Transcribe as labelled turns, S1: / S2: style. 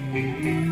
S1: me.